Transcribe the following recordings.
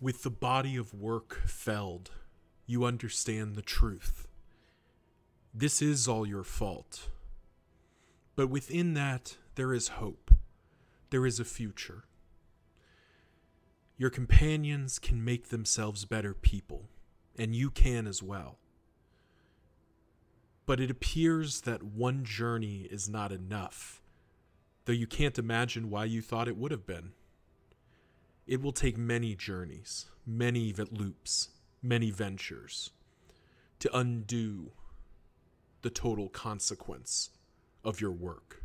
With the body of work felled, you understand the truth. This is all your fault. But within that, there is hope. There is a future. Your companions can make themselves better people, and you can as well. But it appears that one journey is not enough, though you can't imagine why you thought it would have been. It will take many journeys, many loops, many ventures to undo the total consequence of your work.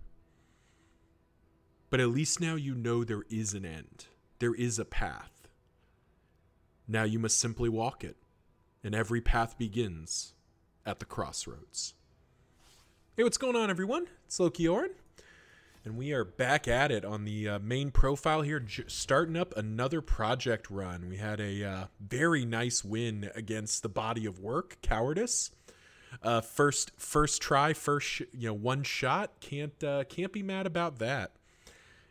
But at least now you know there is an end, there is a path. Now you must simply walk it, and every path begins at the crossroads. Hey, what's going on, everyone? It's Lokiorin, and we are back at it on the uh, main profile here, j- starting up another project run. We had a uh, very nice win against the body of work, Cowardice. Uh, first, first try, first sh- you know, one shot. Can't uh, can't be mad about that.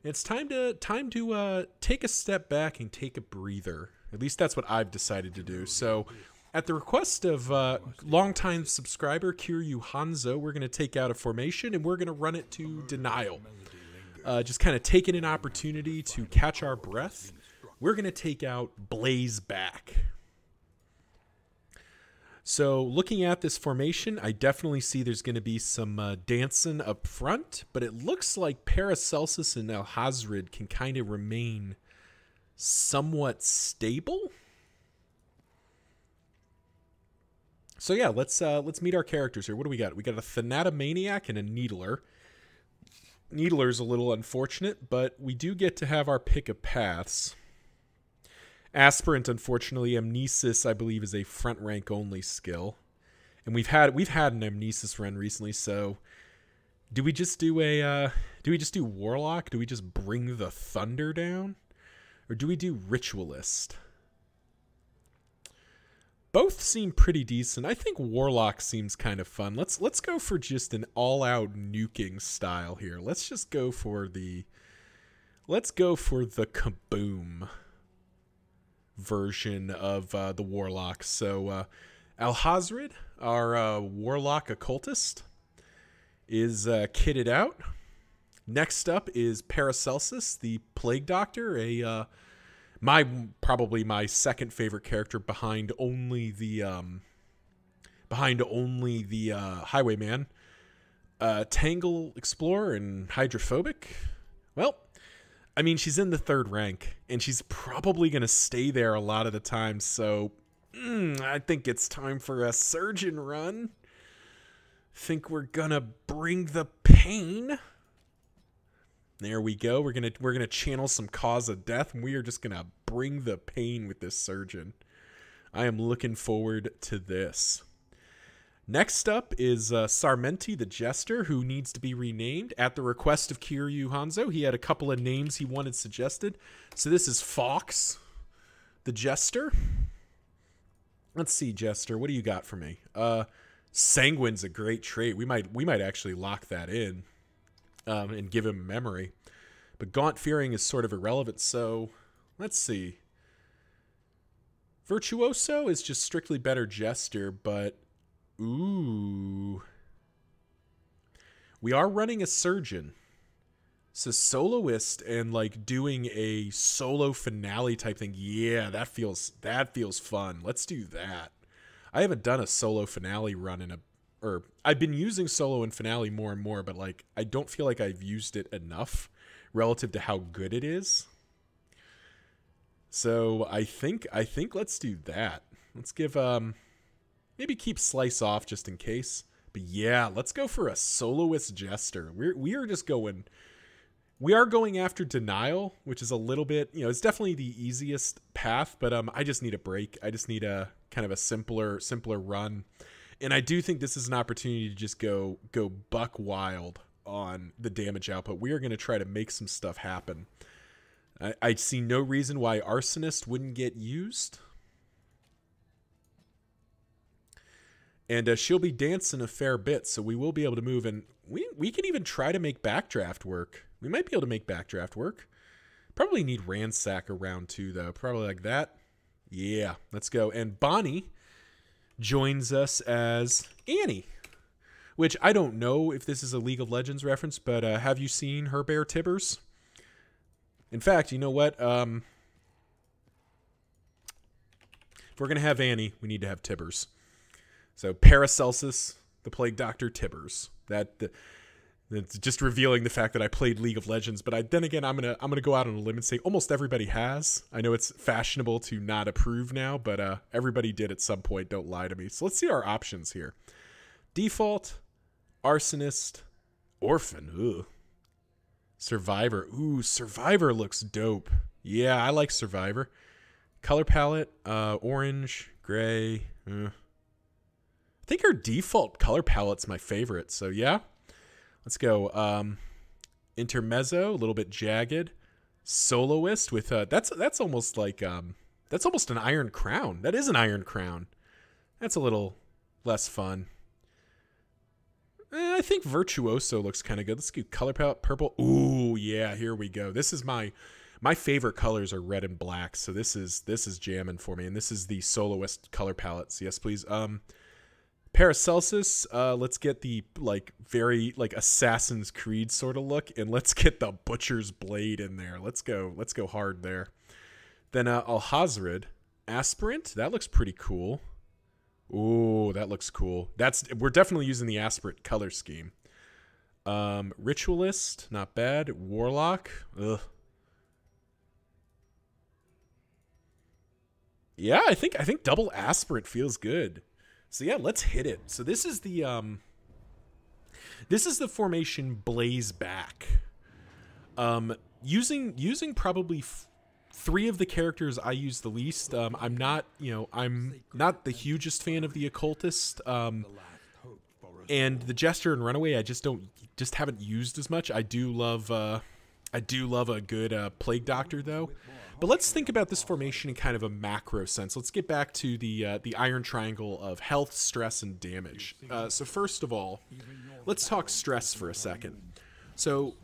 It's time to time to uh, take a step back and take a breather. At least that's what I've decided to do. So, at the request of uh, longtime subscriber Kiryu Hanzo, we're going to take out a formation and we're going to run it to denial. Uh, just kind of taking an opportunity to catch our breath. We're going to take out Blaze back. So, looking at this formation, I definitely see there's going to be some uh, dancing up front, but it looks like Paracelsus and Alhazred can kind of remain somewhat stable. So yeah, let's uh, let's meet our characters here. What do we got? We got a Thanatomaniac and a Needler. Needler's a little unfortunate, but we do get to have our pick of paths. Aspirant, unfortunately, Anamnesis, I believe, is a front rank only skill, and we've had we've had an Anamnesis run recently. So, do we just do a uh, do we just do Warlock? Do we just bring the thunder down, or do we do Ritualist? Both seem pretty decent. I think Warlock seems kind of fun. Let's let's go for just an all-out nuking style here. Let's just go for the let's go for the kaboom version of uh, the Warlock. So uh, Alhazred, our uh, Warlock occultist, is uh, kitted out. Next up is Paracelsus, the Plague Doctor, a uh, my probably my second favorite character behind only the um, behind only the uh, Highwayman, uh, Tangle Explorer, and Hydrophobic. Well, I mean, she's in the third rank, and she's probably going to stay there a lot of the time. So, mm, I think it's time for a surgeon run. Think we're gonna bring the pain. There we go. We're gonna we're gonna channel some cause of death, and we are just gonna bring the pain with this surgeon. I am looking forward to this. Next up is uh, Sarmenti the Jester, who needs to be renamed at the request of Kiryu Hanzo. He had a couple of names he wanted suggested. So this is Fox the Jester. Let's see, Jester, what do you got for me? Uh, Sanguine's a great trait. We might we might actually lock that in um, and give him memory. But Gaunt Fearing is sort of irrelevant. So let's see. Virtuoso is just strictly better Jester, but Ooh. We are running a surgeon. So soloist and like doing a solo finale type thing. Yeah, that feels that feels fun. Let's do that. I haven't done a solo finale run in a or I've been using solo and finale more and more, but like I don't feel like I've used it enough relative to how good it is. So I think I think let's do that. Let's give um maybe keep slice off just in case. But yeah, let's go for a soloist jester. We're we are just going we are going after denial, which is a little bit, you know, it's definitely the easiest path, but um I just need a break. I just need a kind of a simpler simpler run. And I do think this is an opportunity to just go go buck wild on the damage output. We are going to try to make some stuff happen. I, I see no reason why arsonist wouldn't get used. and uh, she'll be dancing a fair bit, so we will be able to move. And we we can even try to make backdraft work. We might be able to make backdraft work. Probably need ransack around too, though. Probably like that. Yeah, let's go. And Bonnie joins us as Annie, which I don't know if this is a League of Legends reference, but uh, have you seen Her Bear Tibbers? In fact, you know what? Um, if we're gonna have Annie, we need to have Tibbers. So Paracelsus, the Plague Doctor, Tibbers. That the, it's just revealing the fact that I played League of Legends, but I then again I'm gonna I'm gonna go out on a limb and say almost everybody has. I know it's fashionable to not approve now, but uh, everybody did at some point. Don't lie to me. So let's see our options here. Default, Arsonist, Orphan, ugh. Survivor. Ooh, Survivor looks dope. Yeah, I like Survivor. Color palette, uh, orange, gray. Uh. I think our default color palette's my favorite. So yeah, let's go. Um, intermezzo, a little bit jagged. Soloist with uh, that's that's almost like um, that's almost an iron crown. That is an iron crown. That's a little less fun. Eh, I think virtuoso looks kind of good. Let's do color palette purple. Ooh yeah, here we go. This is my my favorite colors are red and black, so this is this is jamming for me. And this is the soloist color palettes. Yes, please. Um, Paracelsus, uh, let's get the like very like Assassin's Creed sort of look, and let's get the Butcher's Blade in there. Let's go, let's go hard there. Then uh, Alhazred, Aspirant, that looks pretty cool. Ooh, that looks cool. That's we're definitely using the Aspirant color scheme. Um, Ritualist, not bad. Warlock, ugh. Yeah, I think I think double aspirant feels good. So yeah, let's hit it. So this is the um this is the formation blaze back. Um using using probably three of the characters I use the least. Um I'm not, you know, I'm not the hugest fan of the occultist. Um and the jester and runaway I just don't just haven't used as much. I do love uh I do love a good uh, plague doctor though. But let's think about this formation in kind of a macro sense. Let's get back to the uh, the iron triangle of health, stress, and damage. Uh, so first of all, let's talk stress for a second. So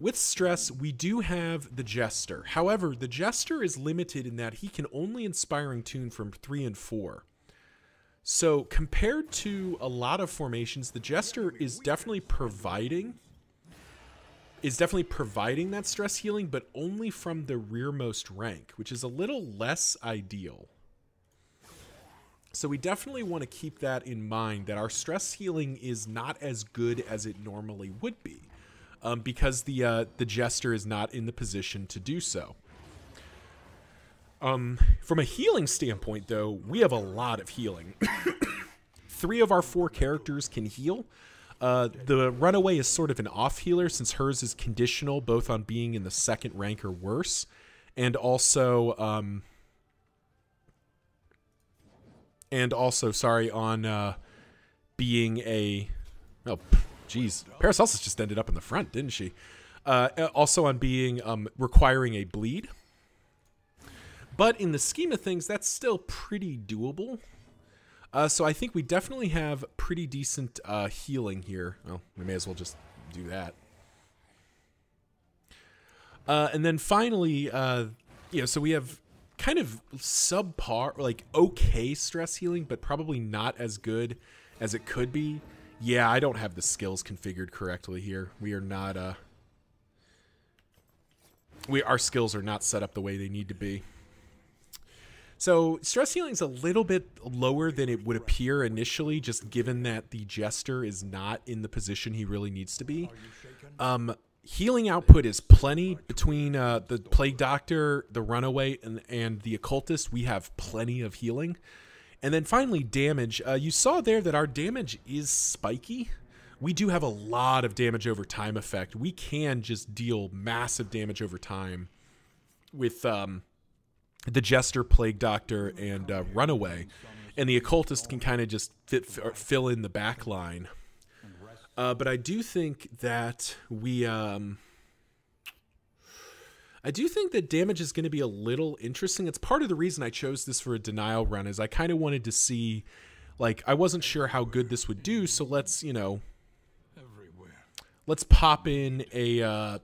with stress, we do have the Jester. However, the Jester is limited in that he can only inspiring tune from three and four. So compared to a lot of formations, the Jester is definitely providing is definitely providing that stress healing, but only from the rearmost rank, which is a little less ideal. So we definitely want to keep that in mind that our stress healing is not as good as it normally would be, um, because the uh, the jester is not in the position to do so. Um, from a healing standpoint, though, we have a lot of healing. Three of our four characters can heal, uh, the runaway is sort of an off healer since hers is conditional both on being in the second rank or worse, and also um, and also sorry on uh, being a oh jeez Paracelsus just ended up in the front didn't she? Uh, also on being um, requiring a bleed. But in the scheme of things, that's still pretty doable. Uh, so I think we definitely have pretty decent uh, healing here. Well, we may as well just do that. Uh, and then finally, uh, you know, so we have kind of subpar, like okay stress healing, but probably not as good as it could be. Yeah, I don't have the skills configured correctly here. We are not, uh, we, our skills are not set up the way they need to be. So stress healing is a little bit lower than it would appear initially, just given that the jester is not in the position he really needs to be. Um, healing output is plenty between uh, the plague doctor, the runaway, and, and the occultist. We have plenty of healing. And then finally, damage. Uh, you saw there that our damage is spiky. We do have a lot of damage over time effect. We can just deal massive damage over time with um, the jester, plague doctor, and uh, runaway, and the occultist can kind of just fit, fill in the back line. Uh, but I do think that we, um, I do think that damage is going to be a little interesting. It's part of the reason I chose this for a denial run, is I kind of wanted to see, like, I wasn't sure how good this would do, so let's, you know, let's pop in a, uh,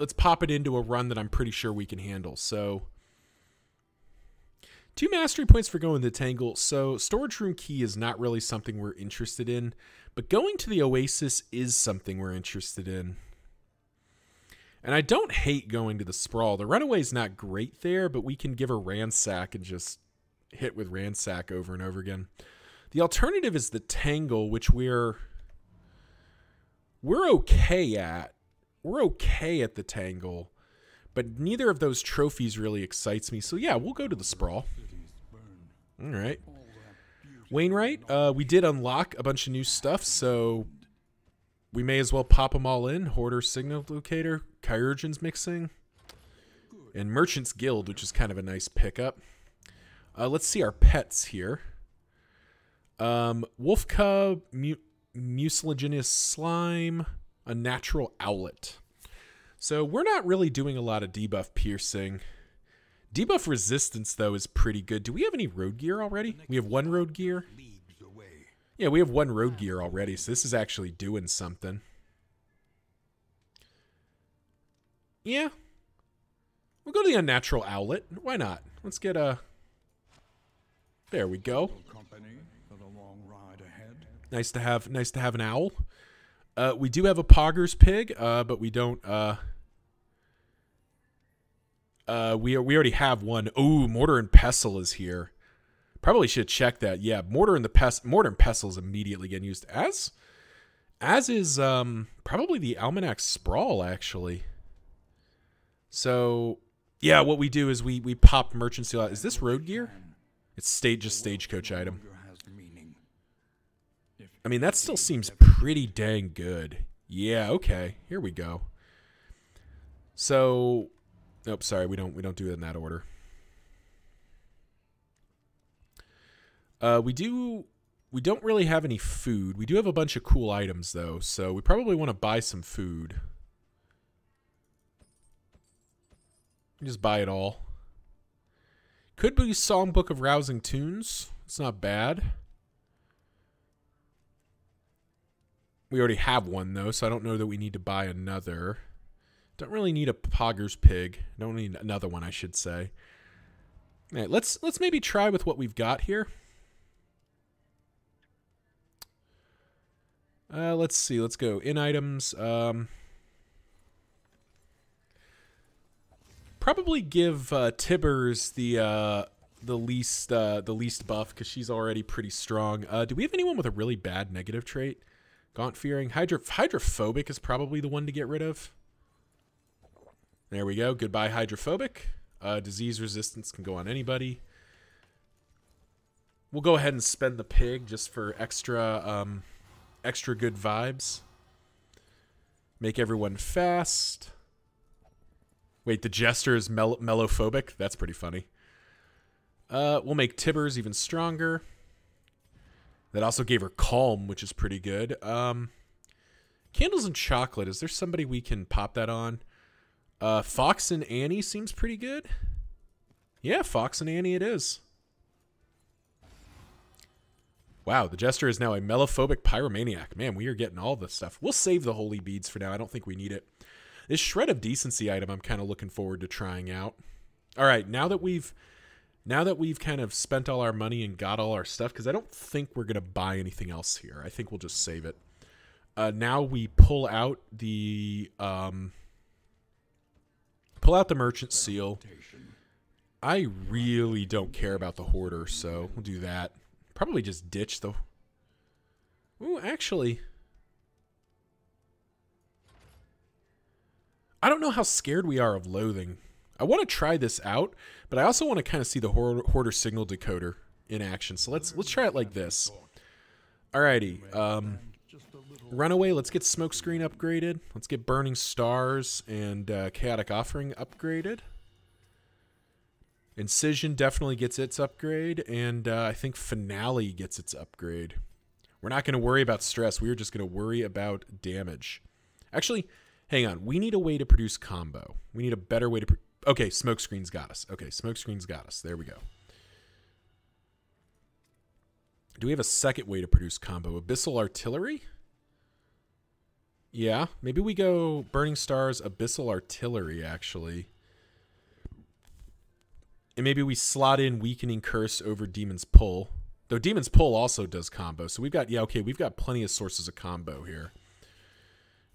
let's pop it into a run that I'm pretty sure we can handle. So Two mastery points for going to the Tangle. So storage room key is not really something we're interested in, but going to the Oasis is something we're interested in. And I don't hate going to the Sprawl. The Runaway's not great there, but we can give a Ransack and just hit with Ransack over and over again. The alternative is the Tangle, which we're we're okay at. We're okay at the Tangle, but neither of those trophies really excites me. So yeah, we'll go to the Sprawl. All right. Wainwright, uh, we did unlock a bunch of new stuff, so we may as well pop them all in. Hoarder Signal Locator, Chirurgeon's Mixing, and Merchant's Guild, which is kind of a nice pickup. Uh, let's see our pets here. Um, Wolf Cub, mu Mucilaginous Slime, a Natural Owlet. So we're not really doing a lot of debuff piercing. Debuff resistance, though, is pretty good. Do we have any road gear already? We have one road gear. Yeah, we have one road gear already, so this is actually doing something. Yeah. We'll go to the unnatural owlet. Why not? Let's get a... There we go. Nice to have nice to have an owl. Uh, we do have a Pogger's pig, uh, but we don't uh, uh, we we already have one. Oh, Mortar and Pestle is here. Probably should check that. Yeah, Mortar and the Pest Mortar and Pestle is immediately getting used as as is um probably the Almanac Sprawl actually. So yeah, what we do is we we pop merchant seal out. Is this road gear? It's stage just stagecoach item. I mean that still seems pretty dang good. Yeah, okay. Here we go. So Nope, sorry, we don't we don't do it in that order. Uh, we do we don't really have any food. We do have a bunch of cool items though, so we probably want to buy some food. Just buy it all. Could be Songbook of Rousing Tunes. It's not bad. We already have one though, so I don't know that we need to buy another. Don't really need a Pogger's pig. Don't need another one, I should say. All right, let's let's maybe try with what we've got here. Uh, let's see. Let's go in items. Um, probably give uh, Tibbers the uh, the least uh, the least buff because she's already pretty strong. Uh, do we have anyone with a really bad negative trait? Gaunt fearing Hydro hydrophobic is probably the one to get rid of. There we go. Goodbye, hydrophobic. Uh, disease resistance can go on anybody. We'll go ahead and spend the pig just for extra, um, extra good vibes. Make everyone fast. Wait, the jester is mel mellophobic? That's pretty funny. Uh, we'll make Tibbers even stronger. That also gave her calm, which is pretty good. Um, candles and chocolate. Is there somebody we can pop that on? Uh, Fox and Annie seems pretty good. Yeah, Fox and Annie it is. Wow, the Jester is now a mellophobic pyromaniac. Man, we are getting all this stuff. We'll save the holy beads for now. I don't think we need it. This shred of decency item I'm kind of looking forward to trying out. All right, now that we've now that we've kind of spent all our money and got all our stuff because I don't think we're going to buy anything else here. I think we'll just save it. Uh, now we pull out the um, Pull out the merchant seal. I really don't care about the hoarder, so we'll do that. Probably just ditch the... Ooh, actually... I don't know how scared we are of loathing. I want to try this out, but I also want to kind of see the hoarder signal decoder in action. So let's let's try it like this. Alrighty. Um, Runaway, let's get Smokescreen upgraded. Let's get Burning Stars and uh, Chaotic Offering upgraded. Incision definitely gets its upgrade, and uh, I think Finale gets its upgrade. We're not going to worry about stress. We are just going to worry about damage. Actually, hang on. We need a way to produce combo. We need a better way to... okay, Smokescreen's got us. Okay, Smokescreen's got us. There we go. Do we have a second way to produce combo? Abyssal Artillery? Yeah, maybe we go Burning Stars, Abyssal Artillery, actually. And maybe we slot in Weakening Curse over Demon's Pull. Though Demon's Pull also does combo. So we've got, yeah, okay, we've got plenty of sources of combo here.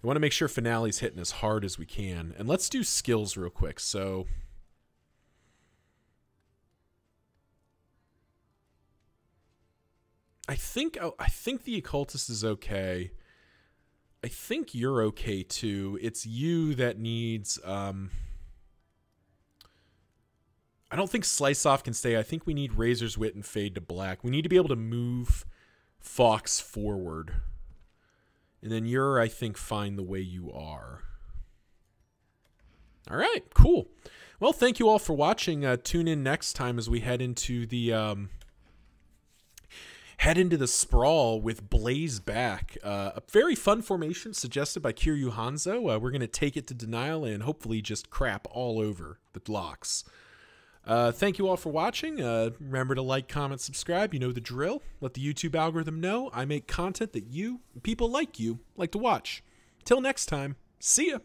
We want to make sure Finale's hitting as hard as we can. And let's do skills real quick. So I think oh, I think the occultist is okay. I think you're okay too. It's you that needs um I don't think Slice Off can stay. I think we need Razor's Wit and Fade to Black. We need to be able to move Fox forward. And then you're, I think, fine the way you are. All right, cool. Well, thank you all for watching. Uh, tune in next time as we head into the um, head into the sprawl with Blaze back. Uh, a very fun formation suggested by Kiryu Hanzo. Uh, we're going to take it to denial and hopefully just crap all over the blocks. Uh, thank you all for watching. Uh, remember to like, comment, subscribe. You know the drill. Let the YouTube algorithm know I make content that you, people like you, like to watch. Till next time, see ya.